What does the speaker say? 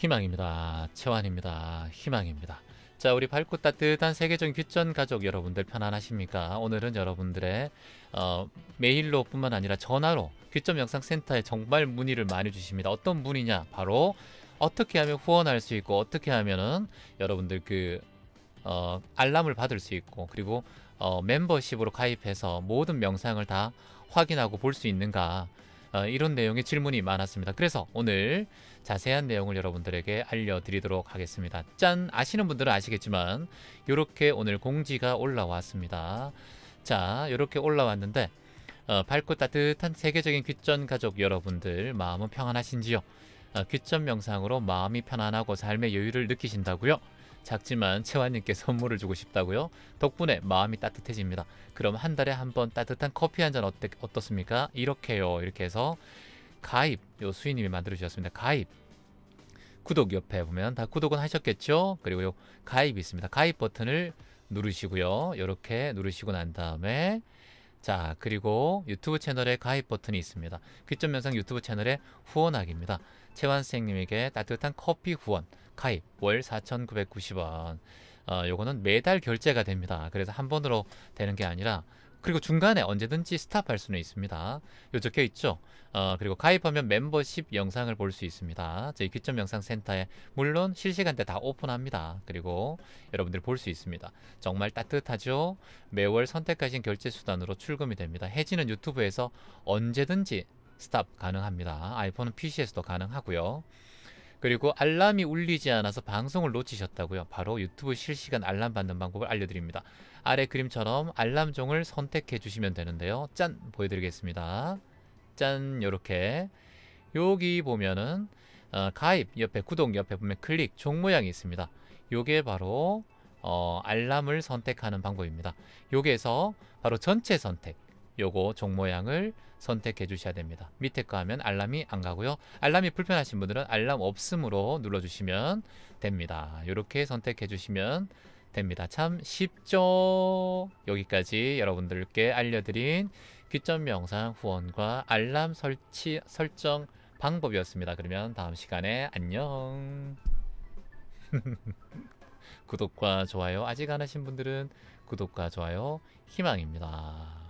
희망입니다. 채환입니다. 희망입니다. 자, 우리 밝고 따뜻한 세계적인 귀전 가족 여러분들 편안하십니까? 오늘은 여러분들의 어, 메일로 뿐만 아니라 전화로 귀점 영상 센터에 정말 문의를 많이 주십니다. 어떤 문의냐? 바로 어떻게 하면 후원할 수 있고 어떻게 하면은 여러분들 그 어, 알람을 받을 수 있고 그리고 어, 멤버십으로 가입해서 모든 명상을 다 확인하고 볼 수 있는가 어, 이런 내용의 질문이 많았습니다. 그래서 오늘 자세한 내용을 여러분들에게 알려드리도록 하겠습니다. 짠! 아시는 분들은 아시겠지만 이렇게 오늘 공지가 올라왔습니다. 자, 이렇게 올라왔는데 어, 밝고 따뜻한 세계적인 귀전 가족 여러분들 마음은 평안하신지요? 어, 귀전 명상으로 마음이 편안하고 삶의 여유를 느끼신다고요? 작지만 채환님께 선물을 주고 싶다고요? 덕분에 마음이 따뜻해집니다. 그럼 한 달에 한 번 따뜻한 커피 한 잔 어때, 어떻습니까? 이렇게요. 이렇게 해서 가입, 요 수인님이 만들어 주셨습니다. 가입. 구독 옆에 보면 다 구독은 하셨겠죠? 그리고 요 가입이 있습니다. 가입 버튼을 누르시고요. 이렇게 누르시고 난 다음에 자 그리고 유튜브 채널에 가입 버튼이 있습니다. 귀점 영상 유튜브 채널에 후원하기입니다. 채환 선생님에게 따뜻한 커피 후원 가입 월 4,990원 어, 요거는 매달 결제가 됩니다. 그래서 한 번으로 되는 게 아니라 그리고 중간에 언제든지 스탑할 수는 있습니다. 요 적혀 있죠. 어, 그리고 가입하면 멤버십 영상을 볼 수 있습니다. 저희 귀점 영상 센터에 물론 실시간대 다 오픈합니다. 그리고 여러분들 볼수 있습니다. 정말 따뜻하죠. 매월 선택하신 결제 수단으로 출금이 됩니다. 해지는 유튜브에서 언제든지 스탑 가능합니다. 아이폰은 PC에서도 가능하고요. 그리고 알람이 울리지 않아서 방송을 놓치셨다고요. 바로 유튜브 실시간 알람 받는 방법을 알려드립니다. 아래 그림처럼 알람종을 선택해 주시면 되는데요. 짠! 보여드리겠습니다. 짠! 요렇게 여기 보면은 어, 가입 옆에 구독 옆에 보면 클릭 종 모양이 있습니다. 요게 바로 어, 알람을 선택하는 방법입니다. 여기에서 바로 전체 선택 요거 종 모양을 선택해 주셔야 됩니다. 밑에 거 하면 알람이 안 가고요. 알람이 불편하신 분들은 알람 없음으로 눌러주시면 됩니다. 이렇게 선택해 주시면 됩니다. 참 쉽죠? 여기까지 여러분들께 알려드린 귀점 영상 후원과 알람 설치, 설정 방법이었습니다. 그러면 다음 시간에 안녕. 구독과 좋아요 아직 안 하신 분들은 구독과 좋아요 희망입니다.